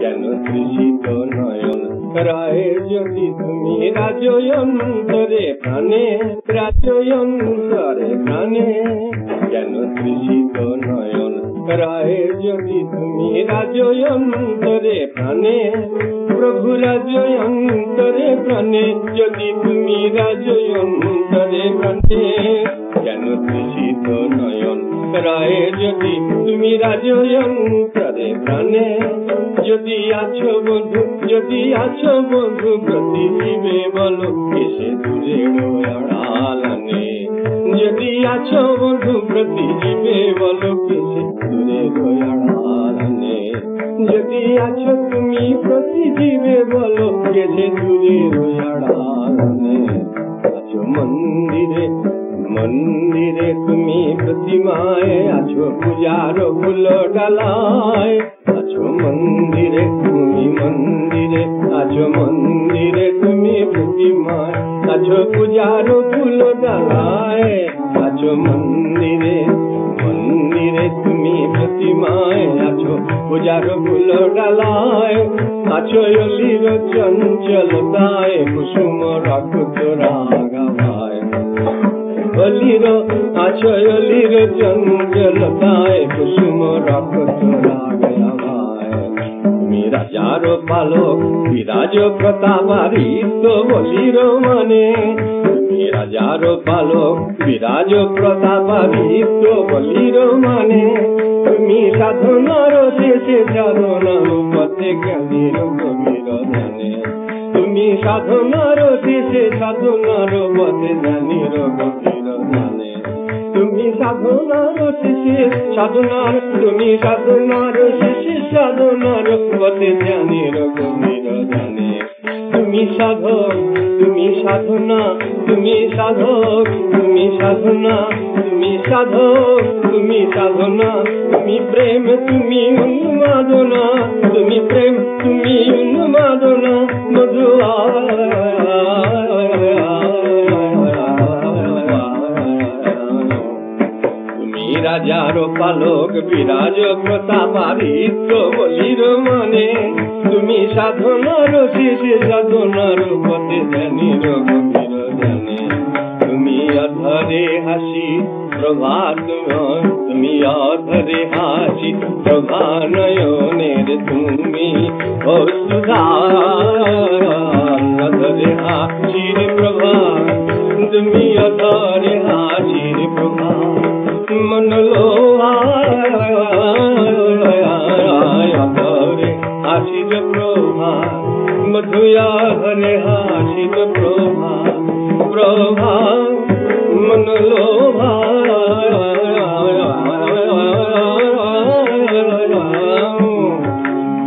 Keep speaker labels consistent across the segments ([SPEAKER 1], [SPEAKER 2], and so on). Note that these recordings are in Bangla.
[SPEAKER 1] কেন তৃষিত নয়ন রায়ের যদি তুমি রাজয়ন্তরে প্রাণে রাজয়ন্তরে প্রাণে কেন তৃষিত নয়ন রায়ের যদি তুমি রাজয়ন্তরে প্রাণে, প্রভু রাজয়ন্তরে প্রাণে, যদি তুমি রাজয়ন্তরে প্রাণে কেন তৃষিত নয়ন। রায়ে যদি তুমি রাজয়ন্তরে প্রাণে যদি আছো বন্ধু, যদি আছো বন্ধু, প্রতিজীবে বলো, এসে দূরে আড়ালানে। যদি আছো বন্ধু, প্রতিজীবে বলো, এসে দূরে আড়ালানে। যদি আছো তুমি, প্রতিজীবে বলো, এসে দূরে আড়ালানে। আছো মন্দিরে মন্দিরে তুমি প্রতিমায় আছো পূজার ফুল ডালায় আছো মন্দিরে তুমি মন্দিরে আছো মন্দিরে তুমি প্রতিমায় আছো পূজার ফুল ডালায় আছো মন্দিরে মন্দিরে তুমি প্রতিমায় আছো পূজার ফুল ডালায় আছো অলির চঞ্চলতায় কুসুম রাখত রাগাভায় অলির আছো অলির চঞ্চলতায় কুসুম রাখত রাগাভায় তুমি রাজার পালক বিরাজ প্রতাপারি তো বলির মানে তুমি রাজার পালক বিরাজ প্রতাপারি তো বলির মানে তুমি সাধনার শেষে সাধনার পথে জ্ঞানীর গভীর জানে তুমি সাধনার শেষে সাধনার পথে জানি জানে তুমি সাধনার সাধু সাধনার, তুমি সাধনার মারো সাধনার পথে মারো গভীর জানি তুমি সাধক, তুমি সাধনা, তুমি সাধক, তুমি সাধনা, তুমি সাধক, তুমি সাধনা, তুমি প্রেম, তুমি উন্মাদনা, তুমি প্রেম, তুমি উন্মাদনা মধুয়া পালক বিরাজ প্রতাপারিত্য বলির মানে। তুমি সাধনার শেষে সাধনার পথে জানির গভীর জানে। তুমি অধরে হাসি, প্রভাত তুমি অধরে হাসি প্রভা নয়নের তুমি ও অধরে হাসির প্রভা তুমি অধরে হাসির প্রভা মন मधुया हरे हासित प्रभा प्रभा मन लोभा।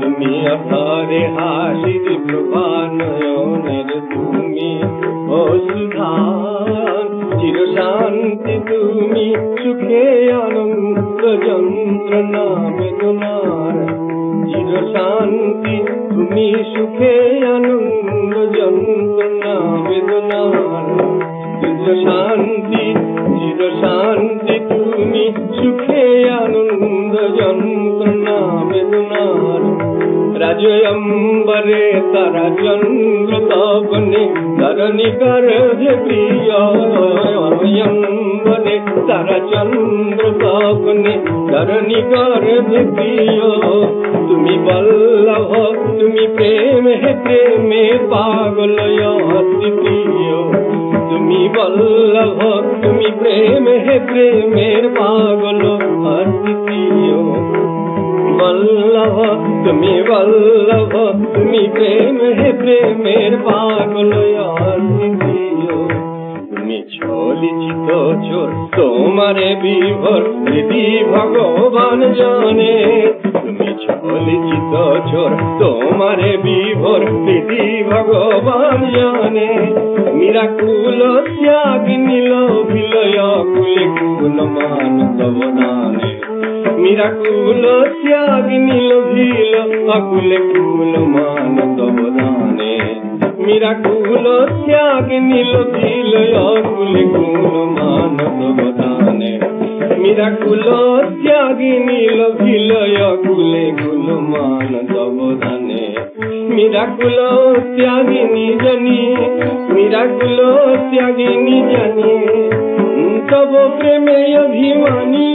[SPEAKER 1] तुम्ही अपारे हासित प्रभा नर तुम्ही ओ सुधा चिर शांति तुम्ही सुखे आनंद यंत्रणा তুমি সুখে আনন্দ, যন্ত্রণা বেদনার চির শান্তি চির শান্তি, তুমি সুখে আনন্দ, যন্ত্রণা বেদনার রাজয়ম্বরে তারা চন্দ্র তপনে, ধরণী কর প্রিয় অয়ম্বরে তারা চন্দ্র তপনে, ধরণী কর প্রিয়, তুমি বল্লভ প্রেম হে প্রেমে পাগল অদ্বিতীয় তুমি বল্লভ তুমি প্রেম হে প্রেমের পাগল অদ্বিতীয় বল্লভ তুমি বল্লভ তুমি প্রেম হে প্রেমের পাগল অদ্বিতীয় তুমি ছলিচিত চোর তোমারে বিভোর দিদি ভগবান জানে তুমি ছলিচিত চোর, তোমারে বিভোর দিদি ভগবান জানে। মিরাকুল ত্যাগ নীল বিলয় কুলে কুল মান তবদানে মিরাকুল ত্যাগ নীল ভিল আকুলে কুল মান তবদানে মিরাকুল ত্যাগ নীল ভিল আকুলে কুল মান তবদানে মিরাকুলো ত্যাগিনী লভিলয় কুলে গুলমান তবধানে মিরাকুলো ত্যাগিনী জানি মিরাকুলো ত্যাগিনী জানি তব প্রেমে অভিমানী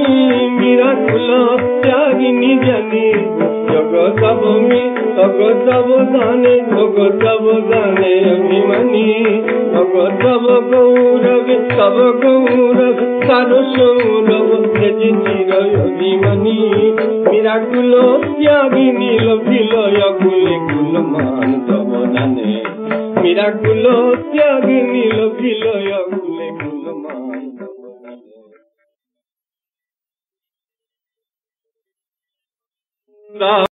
[SPEAKER 1] মিরাকুলো ত্যাগিনী জানি জগতব মি জগতব দানে জগতব দানে অভিমানী জগতব গৌরব তব গৌরব তার সৌরভ তেজ চির অভিমানী মিরাকুলো ত্যাগিনী লভিলয় কুলে কুলমান তব দানে মিরাকুলো ত্যাগিনী লভিলয় কুলে দানে